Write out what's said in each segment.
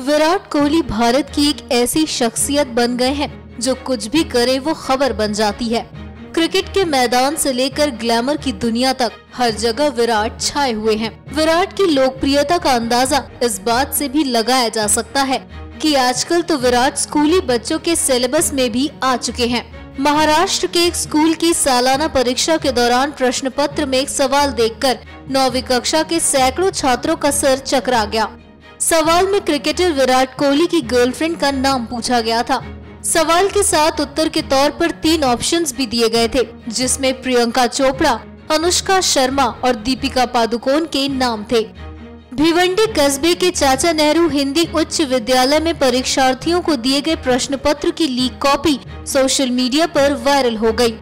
विराट कोहली भारत की एक ऐसी शख्सियत बन गए हैं, जो कुछ भी करे वो खबर बन जाती है। क्रिकेट के मैदान से लेकर ग्लैमर की दुनिया तक हर जगह विराट छाए हुए हैं। विराट की लोकप्रियता का अंदाज़ा इस बात से भी लगाया जा सकता है कि आजकल तो विराट स्कूली बच्चों के सिलेबस में भी आ चुके हैं। महाराष्ट्र के एक स्कूल की सालाना परीक्षा के दौरान प्रश्न पत्र में एक सवाल देखकर नौवीं कक्षा के सैकड़ों छात्रों का सर चकरा गया। सवाल में क्रिकेटर विराट कोहली की गर्लफ्रेंड का नाम पूछा गया था सवाल के साथ उत्तर के तौर पर तीन ऑप्शंस भी दिए गए थे, जिसमें प्रियंका चोपड़ा, अनुष्का शर्मा और दीपिका पादुकोण के नाम थे भिवंडी कस्बे के चाचा नेहरू हिंदी उच्च विद्यालय में परीक्षार्थियों को दिए गए प्रश्न पत्र की लीक कॉपी सोशल मीडिया पर वायरल हो गई।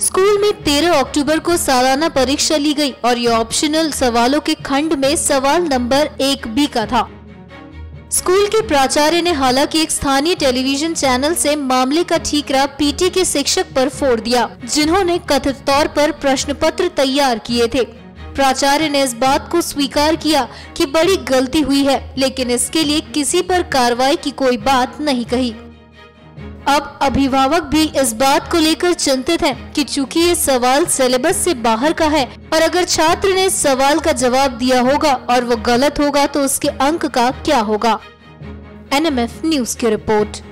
स्कूल में 13 अक्टूबर को सालाना परीक्षा ली गई और ये ऑप्शनल सवालों के खंड में सवाल नंबर एक बी का था। स्कूल के प्राचार्य ने हालाँकि एक स्थानीय टेलीविज़न चैनल से मामले का ठीकरा पीटी के शिक्षक पर फोड़ दिया, जिन्होंने कथित तौर पर प्रश्न पत्र तैयार किए थे। प्राचार्य ने इस बात को स्वीकार किया कि बड़ी गलती हुई है, लेकिन इसके लिए किसी पर कार्रवाई की कोई बात नहीं कही। अब अभिभावक भी इस बात को लेकर चिंतित हैं कि चूँकि ये सवाल सिलेबस से बाहर का है, और अगर छात्र ने सवाल का जवाब दिया होगा और वो गलत होगा तो उसके अंक का क्या होगा? एनएमएफ न्यूज़ की रिपोर्ट।